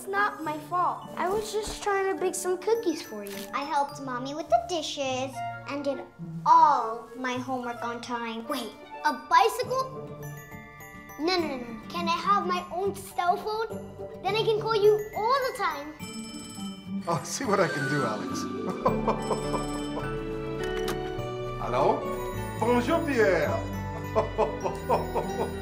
It's not my fault. I was just trying to bake some cookies for you. I helped mommy with the dishes and did all my homework on time. Wait, a bicycle? No, no, no, no. Can I have my own cell phone? Then I can call you all the time. I'll oh, see what I can do, Alex. Hello? Bonjour, Pierre.